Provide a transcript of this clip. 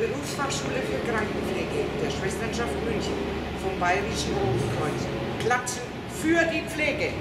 Berufsfachschule für Krankenpflege der Schwesternschaft München vom Bayerischen Rotkreuz. Klatschen für die Pflege!